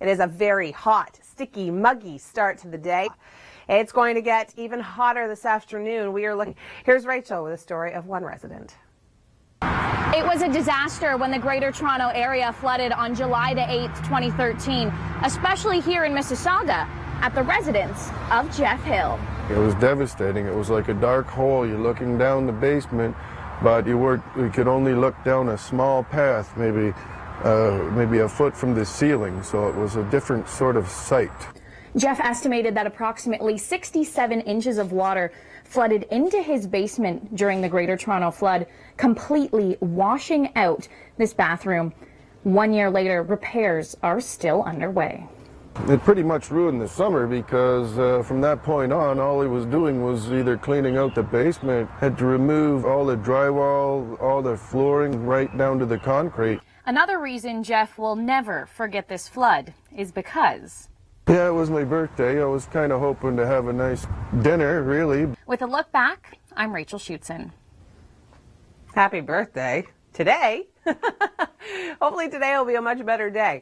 It is a very hot, sticky, muggy start to the day. It's going to get even hotter this afternoon. We are looking. Here's Rachel with a story of one resident. It was a disaster when the Greater Toronto Area flooded on July the 8th, 2013, especially here in Mississauga at the residence of Jeff Hill. It was devastating. It was like a dark hole. You're looking down the basement, but you were you could only look down a small path, maybe uh, maybe a foot from the ceiling. So it was a different sort of sight. Jeff estimated that approximately 67 inches of water flooded into his basement during the Greater Toronto flood, completely washing out this bathroom. One year later, repairs are still underway. It pretty much ruined the summer because uh, from that point on, all he was doing was either cleaning out the basement, had to remove all the drywall, all the flooring, right down to the concrete. Another reason Jeff will never forget this flood is because yeah, it was my birthday. I was kind of hoping to have a nice dinner, really. With a look back, I'm Rachel Schoutsen. Happy birthday. Today? Hopefully today will be a much better day.